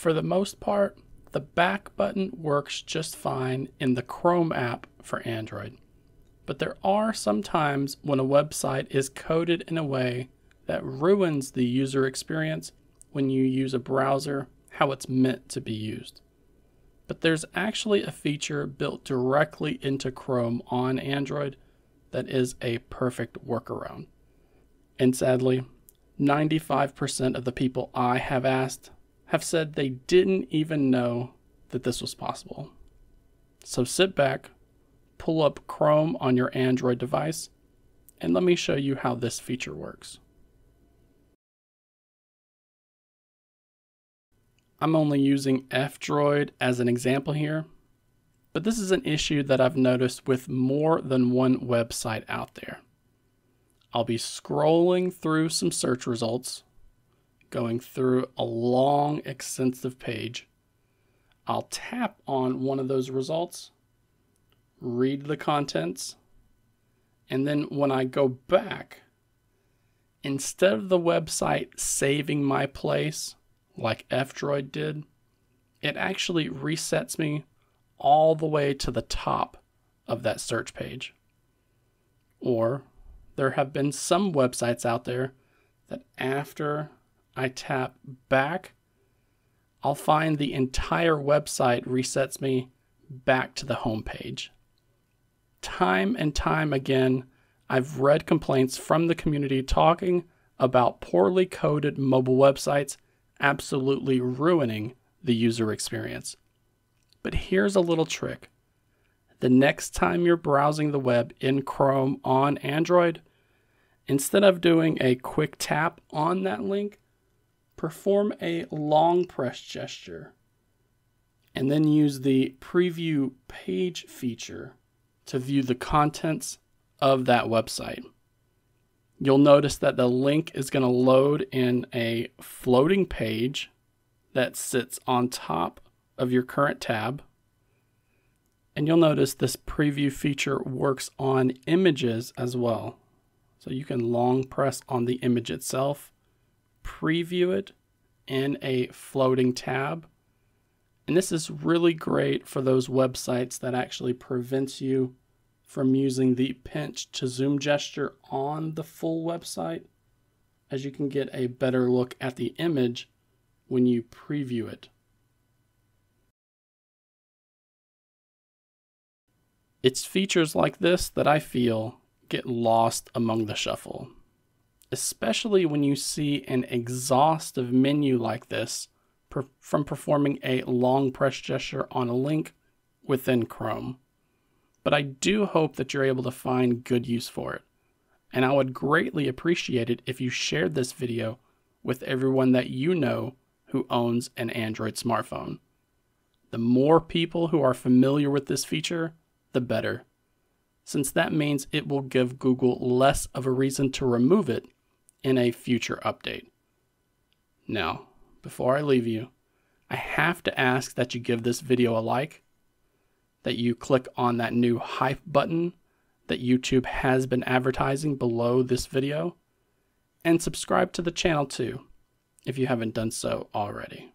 For the most part, the back button works just fine in the Chrome app for Android. But there are some times when a website is coded in a way that ruins the user experience when you use a browser how it's meant to be used. But there's actually a feature built directly into Chrome on Android that is a perfect workaround. And sadly, 95% of the people I have asked have said they didn't even know that this was possible. So sit back, pull up Chrome on your Android device, and let me show you how this feature works. I'm only using F-Droid as an example here, but this is an issue that I've noticed with more than one website out there. I'll be scrolling through some search results, going through a long, extensive page. I'll tap on one of those results, read the contents, and then when I go back, instead of the website saving my place like F-Droid did, it actually resets me all the way to the top of that search page. Or there have been some websites out there that after I tap back, I'll find the entire website resets me back to the home page. Time and time again, I've read complaints from the community talking about poorly coded mobile websites absolutely ruining the user experience. But here's a little trick. The next time you're browsing the web in Chrome on Android, instead of doing a quick tap on that link, perform a long press gesture and then use the preview page feature to view the contents of that website. You'll notice that the link is going to load in a floating page that sits on top of your current tab. And you'll notice this preview feature works on images as well. So you can long press on the image itself, preview it in a floating tab. And this is really great for those websites that actually prevents you from using the pinch to zoom gesture on the full website, as you can get a better look at the image when you preview it. It's features like this that I feel get lost among the shuffle, especially when you see an exhaustive menu like this per from performing a long press gesture on a link within Chrome. But I do hope that you're able to find good use for it. And I would greatly appreciate it if you shared this video with everyone that you know who owns an Android smartphone. The more people who are familiar with this feature, the better, since that means it will give Google less of a reason to remove it in a future update. Now, before I leave you, I have to ask that you give this video a like, that you click on that new hype button that YouTube has been advertising below this video, and subscribe to the channel too if you haven't done so already.